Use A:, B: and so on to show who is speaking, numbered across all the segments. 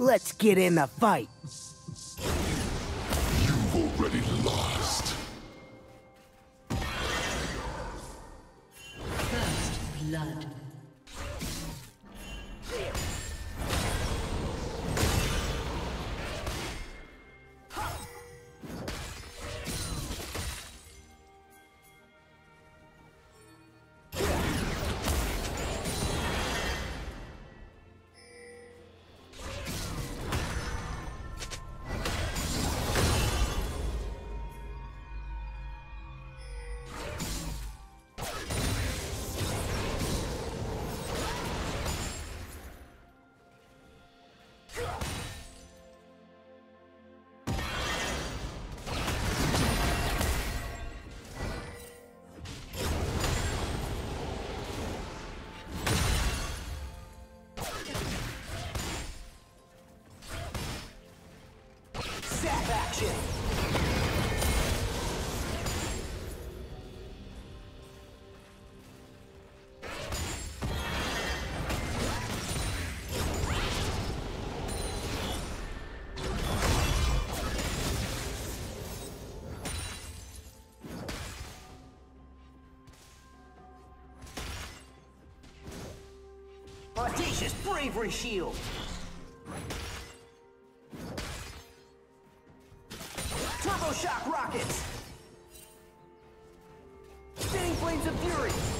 A: Let's get in the fight.
B: You've already lost.
C: First blood.
A: Bravery Shield! Turbo Shock Rockets! Spinning Flames of Fury!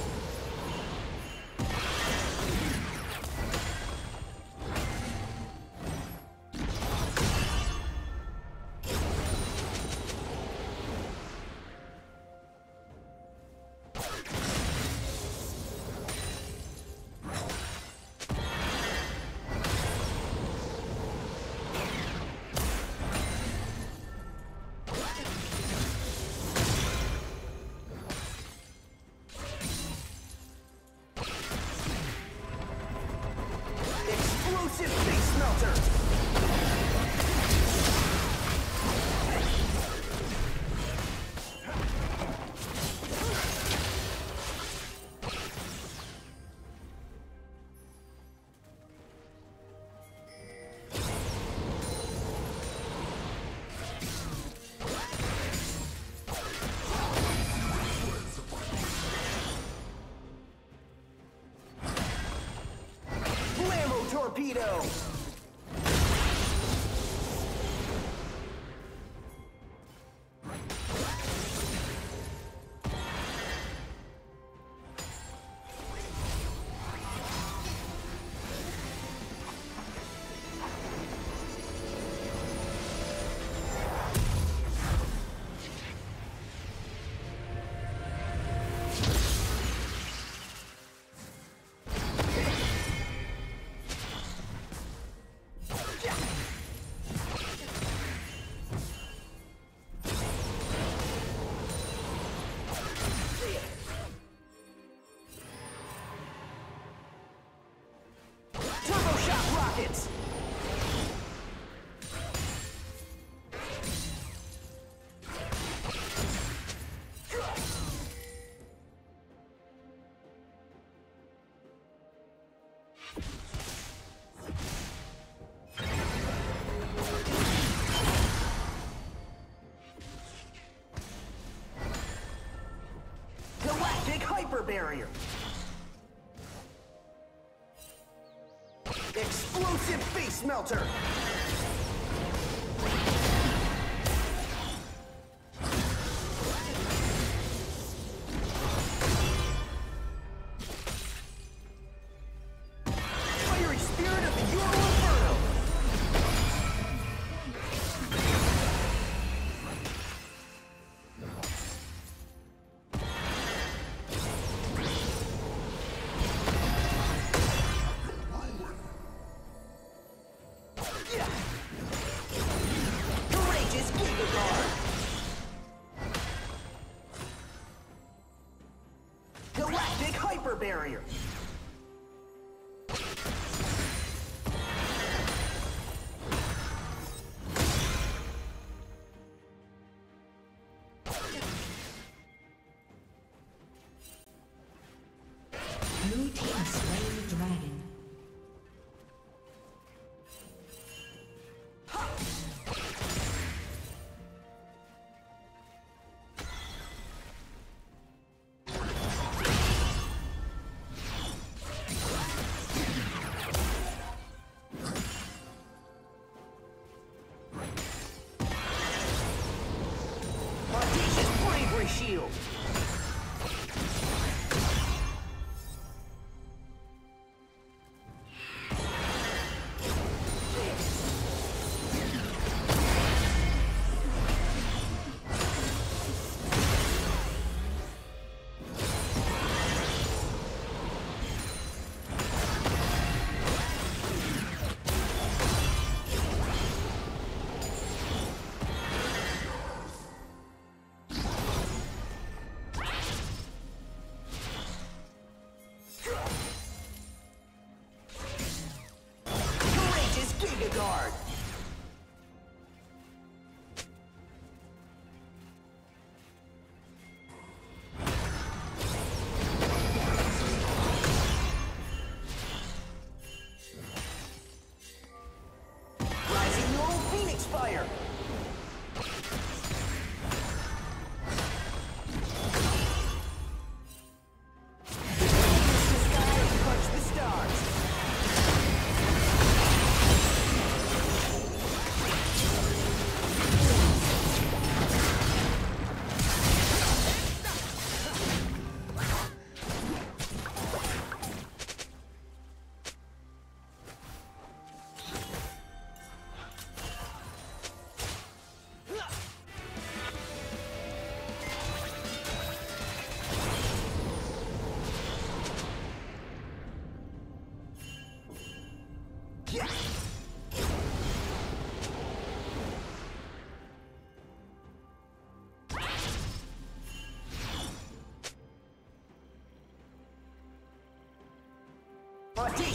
A: Torpedo! Barrier! Explosive Face Melter! Barrier!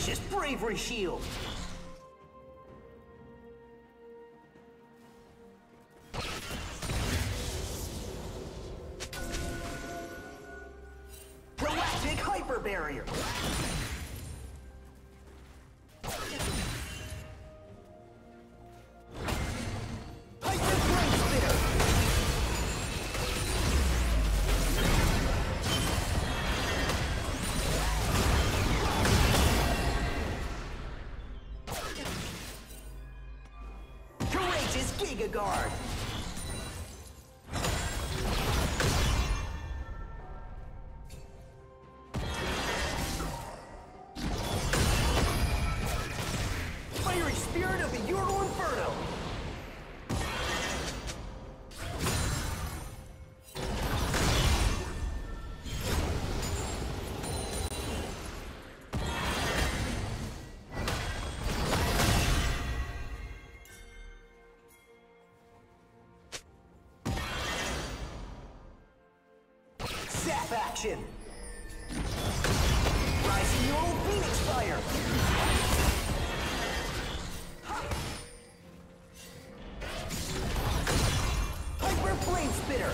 A: Audacious Bravery Shield. Galactic Hyper Barrier. Zap action! Rising Neural Phoenix Fire! Hyper Flame Spitter!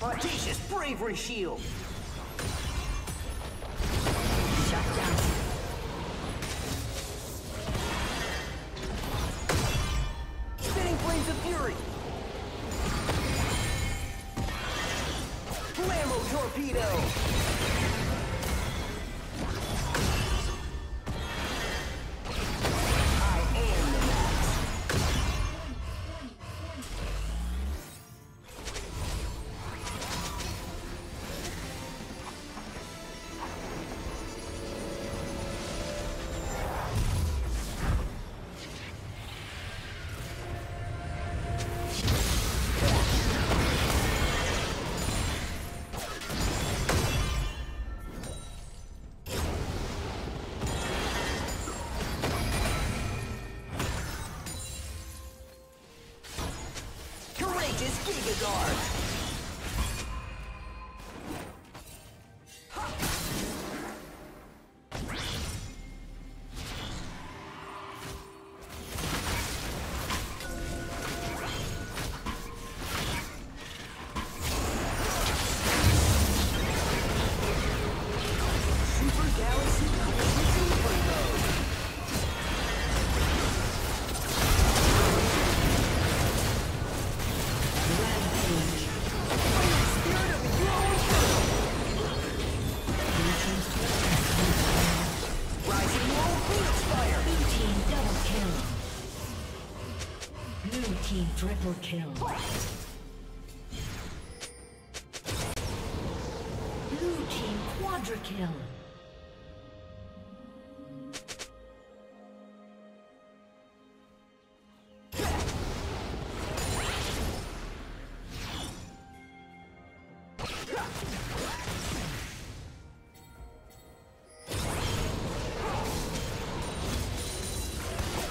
A: Audacious Bravery Shield! Of Fury! Flammo Torpedo!
C: Kill.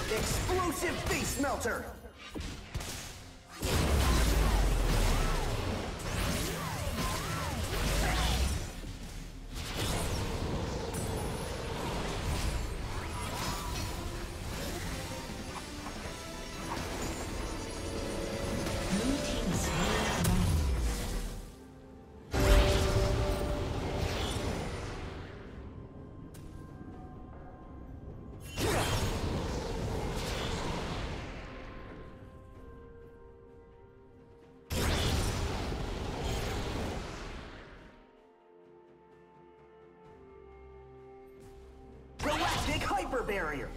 A: Explosive face melter. Hyper barrier.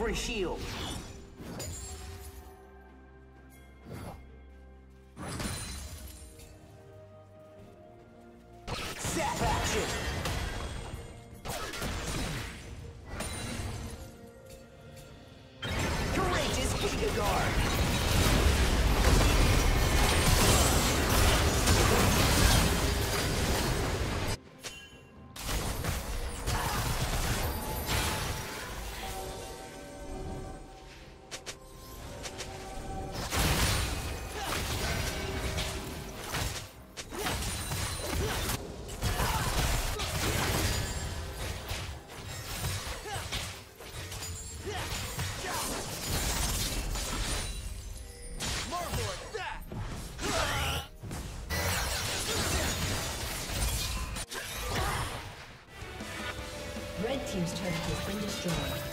A: Bravery shield.
C: Been destroyed.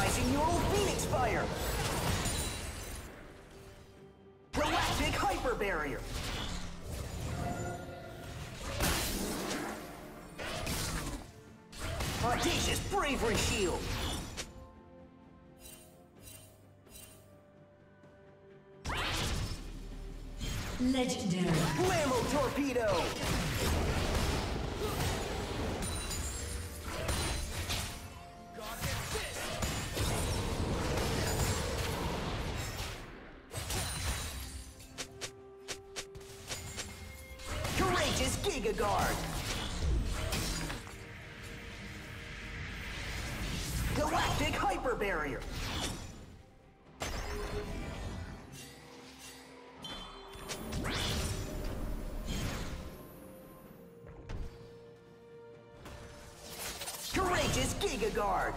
A: Rising Neural Phoenix Fire! Galactic Hyper Barrier! Audacious Bravery Shield!
C: Legendary.
A: Blammo Torpedo! Courageous Giga Guard! Galactic Hyper Barrier! Courageous Giga Guard!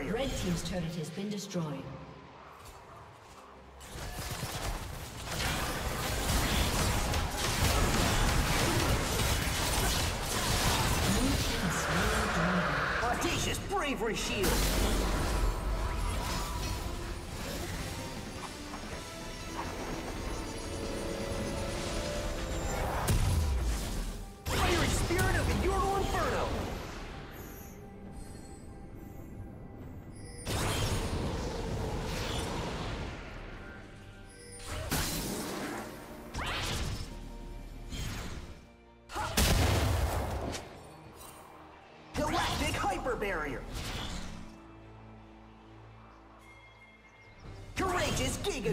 A: Barrier.
C: Red Team's turret has been destroyed.
A: Audacious bravery shield.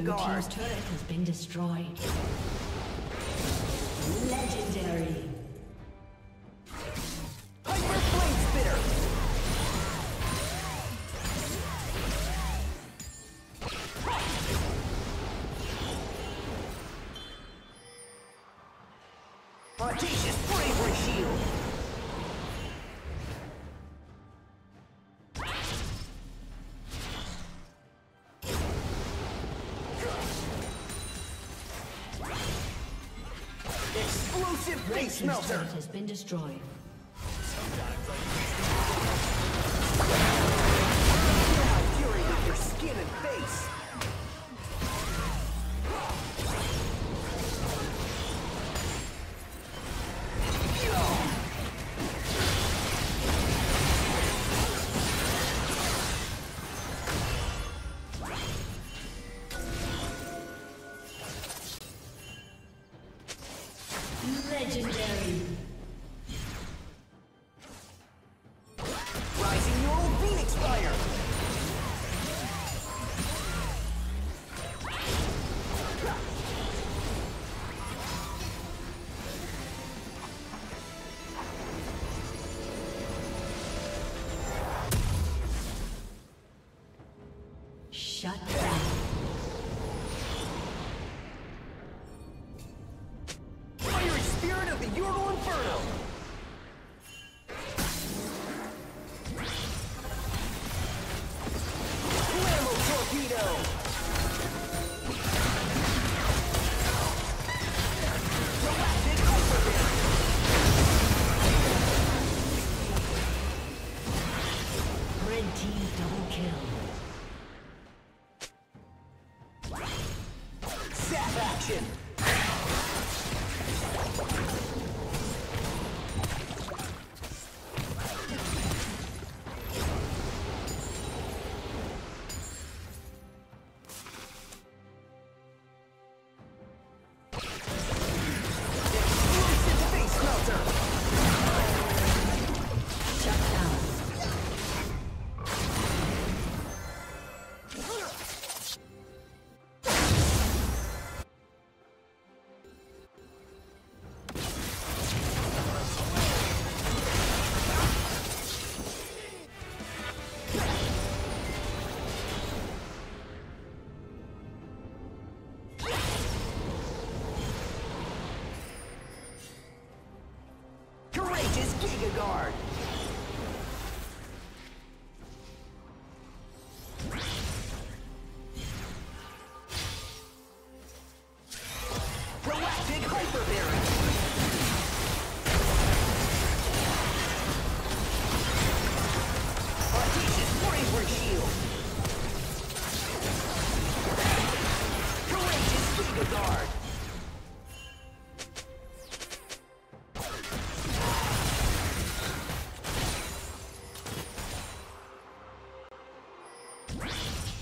A: Guard.
C: Blue team's turret has been destroyed. Legendary.
A: Face Melter!
C: has been destroyed.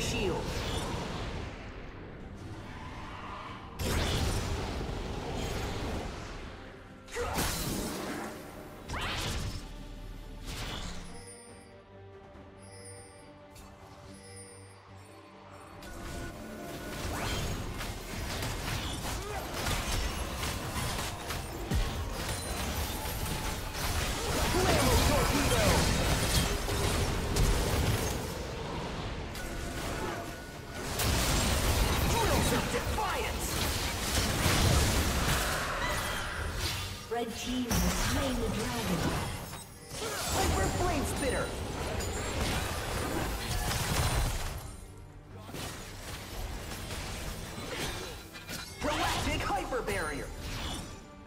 A: shield.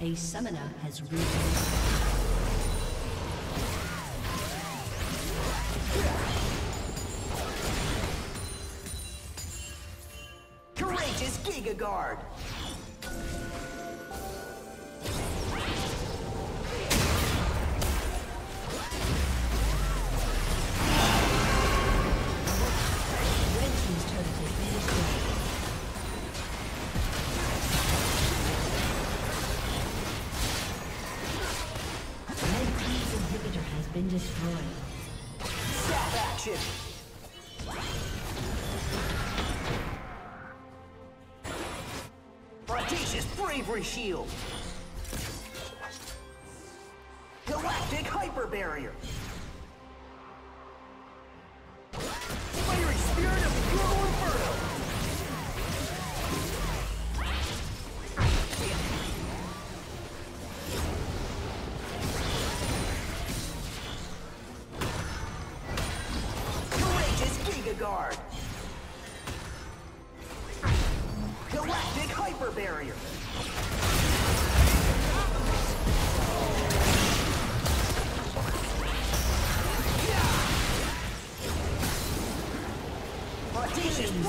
C: A summoner has
A: risen. Recovery Shield. Galactic Hyper Barrier.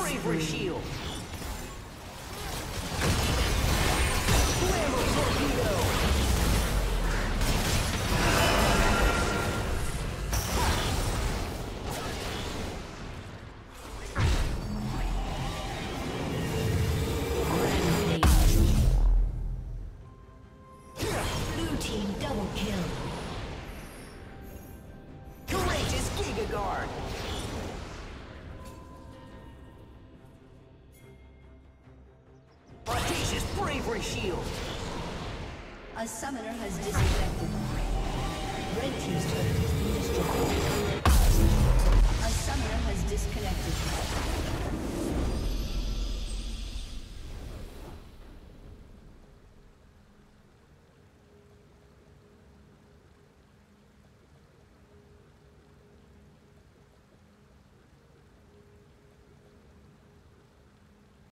A: bravery shield. shield.
C: A summoner has disappeared.